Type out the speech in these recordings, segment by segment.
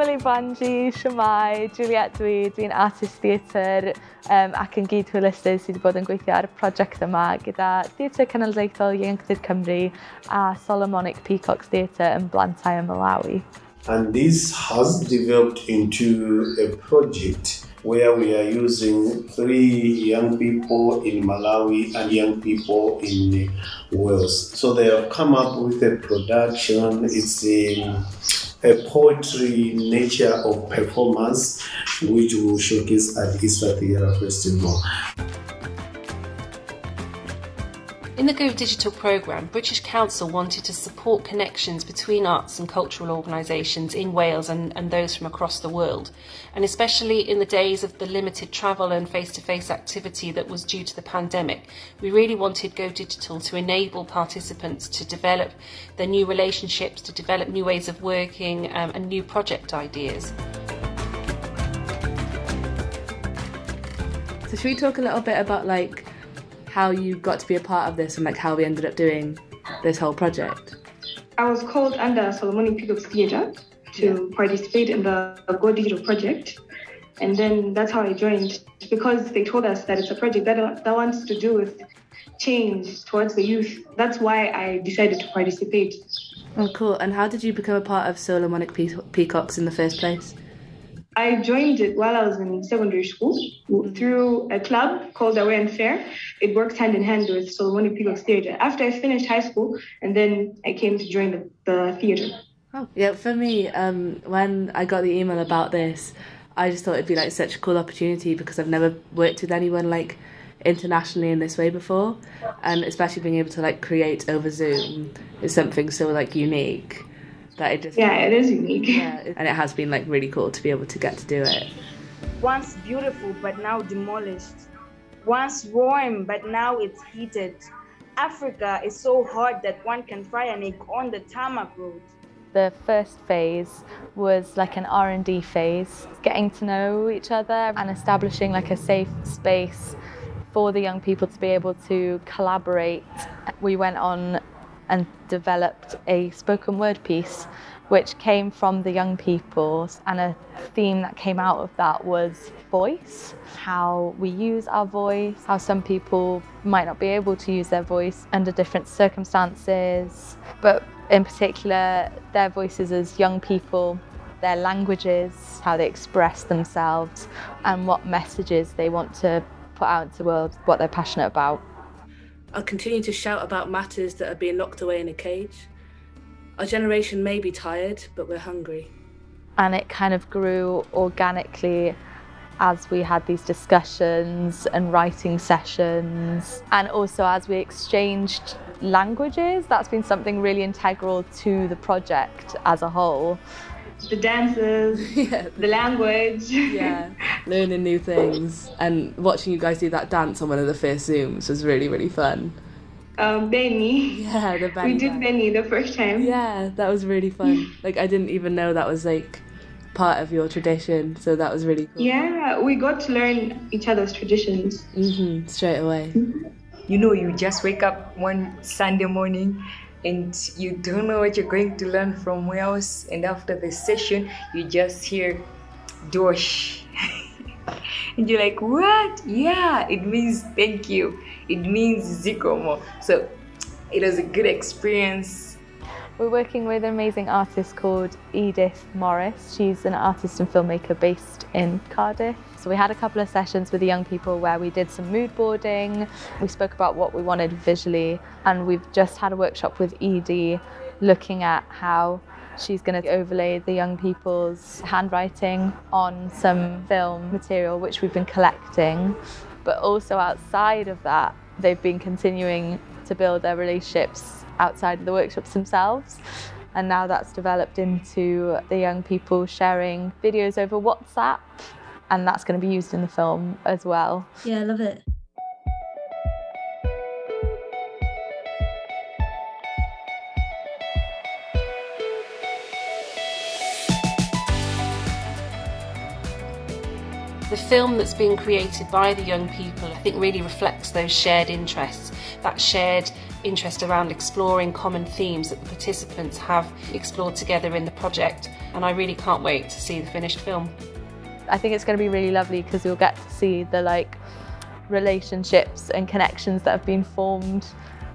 Millie Banji, Siamai, Juliet dwi, dwi'n artist theatr um, ac yn gyd hwylistydd sydd wedi bod yn gweithio ar y prosiect yma gyda Theatr Cenedlaethol Ieuenctid Cymru a Solomonic Peacocks Theatr yn Blantai ym Malawi. And this has developed into a project where we are using three young people in Malawi and young people in Wales. So they have come up with a production. It's a a poetry nature of performance which will showcase at Easter Theatre Festival. The Go Digital programme, British Council wanted to support connections between arts and cultural organisations in Wales and, and those from across the world, and especially in the days of the limited travel and face to face activity that was due to the pandemic, we really wanted Go Digital to enable participants to develop their new relationships, to develop new ways of working um, and new project ideas. So should we talk a little bit about like how you got to be a part of this and like how we ended up doing this whole project? I was called under Solomonic Peacocks Theatre to yeah. participate in the Go Digital project. And then that's how I joined because they told us that it's a project that, that wants to do with change towards the youth. That's why I decided to participate. Oh, cool. And how did you become a part of Solomonic Peacocks in the first place? I joined it while I was in secondary school through a club called Away and Fair. It works hand in hand with Solomonic Peacocks Theatre. After I finished high school, and then I came to join the, the theatre. Oh, yeah, for me, um, when I got the email about this, I just thought it'd be like such a cool opportunity because I've never worked with anyone like internationally in this way before, and especially being able to like create over Zoom is something so like unique that it just yeah it is unique. Yeah and it has been like really cool to be able to get to do it. Once beautiful but now demolished. Once warm but now it's heated. Africa is so hot that one can fry an egg on the tarmac road. The first phase was like an R&D phase, getting to know each other and establishing like a safe space for the young people to be able to collaborate. We went on and developed a spoken word piece which came from the young people. And a theme that came out of that was voice how we use our voice how some people might not be able to use their voice under different circumstances but in particular their voices as young people their languages how they express themselves and what messages they want to put out into the world what they're passionate about I'll continue to shout about matters that are being locked away in a cage. Our generation may be tired, but we're hungry. And it kind of grew organically as we had these discussions and writing sessions, and also as we exchanged languages. That's been something really integral to the project as a whole the dances, yeah. the language. yeah, learning new things and watching you guys do that dance on one of the first Zooms was really, really fun. Um, Benny. Yeah, the Benny. We did Benny the first time. Yeah, that was really fun. like, I didn't even know that was like part of your tradition, so that was really cool. Yeah, we got to learn each other's traditions. Mm-hmm, straight away. Mm-hmm. You know, you just wake up one Sunday morning and you don't know what you're going to learn from Wales. And after the session, you just hear Dosh. and you're like, what? Yeah, it means thank you. It means Zikomo. So it was a good experience we're working with an amazing artist called Edith Morris. She's an artist and filmmaker based in Cardiff. So we had a couple of sessions with the young people where we did some mood boarding. We spoke about what we wanted visually and we've just had a workshop with Edie looking at how she's going to overlay the young people's handwriting on some film material which we've been collecting. But also outside of that, they've been continuing to build their relationships outside of the workshops themselves. And now that's developed into the young people sharing videos over WhatsApp, and that's going to be used in the film as well. Yeah, I love it. The film that's being created by the young people, I think, really reflects those shared interests, that shared interest around exploring common themes that the participants have explored together in the project, and I really can't wait to see the finished film. I think it's going to be really lovely because you'll get to see the like relationships and connections that have been formed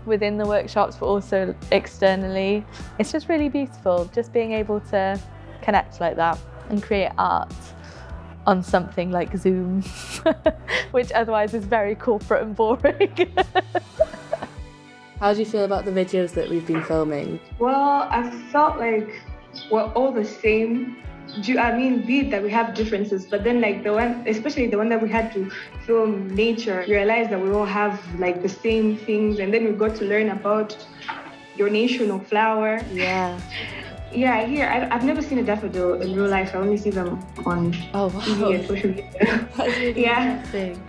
within the workshops but also externally. It's just really beautiful just being able to connect like that and create art on something like Zoom, which otherwise is very corporate and boring. How do you feel about the videos that we've been filming? Well, I felt like we're all the same. Do you, I mean, be that we have differences, but then like the one, especially the one that we had to film nature, realized that we all have like the same things, and then we got to learn about your national flower. Yeah. Yeah, here I've, I've never seen a daffodil in real life. I only see them on Oh TV and social media. That's really Yeah. interesting.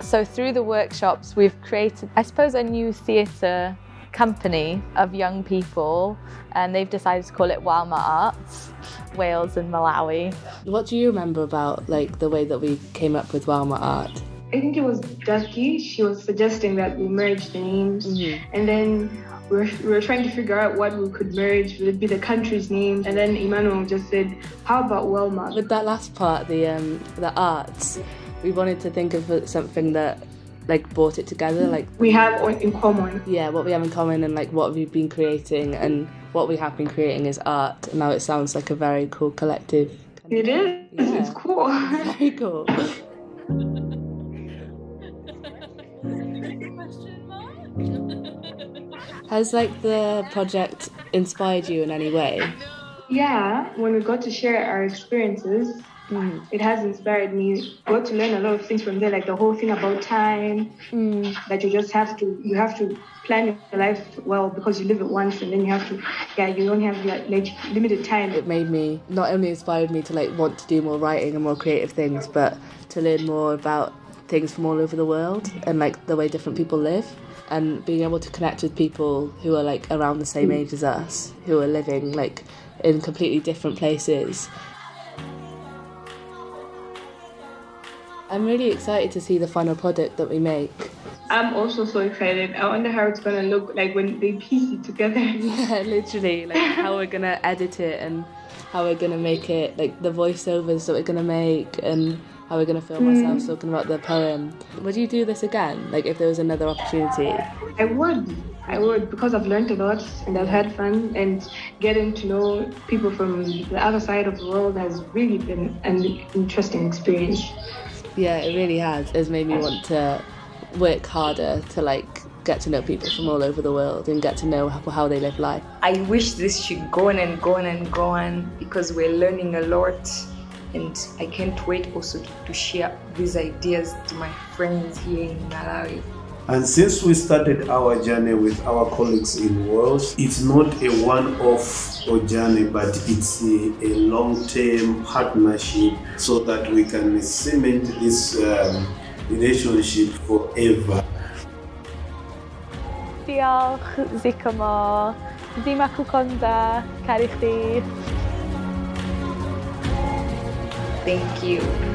So through the workshops, we've created, I suppose, a new theatre company of young people, and they've decided to call it Walma Arts, Wales and Malawi. What do you remember about like the way that we came up with Walma Art? I think it was Ducky. She was suggesting that we merge the names, Mhm. and then we were, we were trying to figure out what we could merge. Would it be the country's name? And then Emmanuel just said, "How about Welma?" With that last part, the um, the arts, we wanted to think of something that like brought it together, like We have in common. yeah, what we have in common and like what we've been creating and what we have been creating is art. And now it sounds like a very cool collective. It is. Yeah. It's cool. Very cool. Has like the project inspired you in any way? yeah, when we got to share our experiences, Mm. it has inspired me. Got to learn a lot of things from there, like the whole thing about time. Mm. That you just have to, you have to plan your life well because you live it once, and then you have to, yeah, you only have like, like limited time. It made me not only inspired me to like want to do more writing and more creative things, but to learn more about things from all over the world and like the way different people live and being able to connect with people who are like around the same age as us, who are living like in completely different places. I'm really excited to see the final product that we make. I'm also so excited. I wonder how it's gonna look like when they piece it together. Yeah, literally, like how we're gonna edit it and how we're gonna make it, like the voiceovers that we're gonna make and how we're gonna film ourselves hmm. talking about the poem. Would you do this again? Like if there was another opportunity? I would. I would because I've learned a lot and I've had fun and getting to know people from the other side of the world has really been an interesting experience. Yeah, it really has. It's made me want to work harder to like get to know people from all over the world and get to know how, how they live life. I wish this should go on and go on and go on because we're learning a lot. And I can't wait also to, to share these ideas to my friends here in Malawi. And since we started our journey with our colleagues in Wales, it's not a one off journey, but it's a, a long term partnership so that we can cement this um, relationship forever. Diolch, Zikomo, Dima Kukonda, Cari chdi. Thank you.